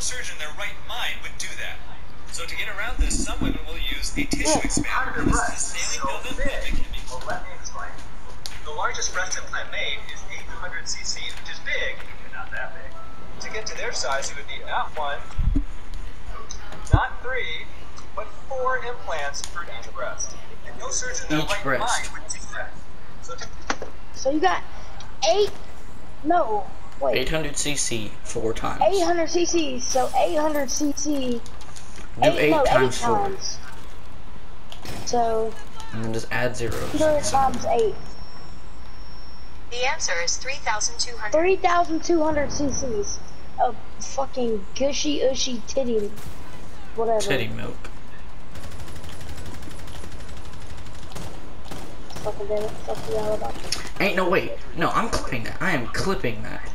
surgeon in their right mind would do that. So to get around this, some women will use a tissue Yeah, expander. This is a saline buildup that can be Well, let me explain. The largest breast implant made is 800 cc, which is big, but not that big. To get to their size, it would need not one, not three, but four implants for each breast. And no surgeon in their Each right breast. mind would do that. So to So you got eight. No, wait. 800 cc four times. 800 cc. So 800 cc. Do eight, eight no, times eight four. times. So And then just add zeros. 800 times eight. The answer is 3,200. 3,200 cc's of fucking gushy, ushy titty, whatever. Titty milk. Fucking damn it. Fuck you all about. Ain't no wait. No, I'm clipping that. I am clipping that.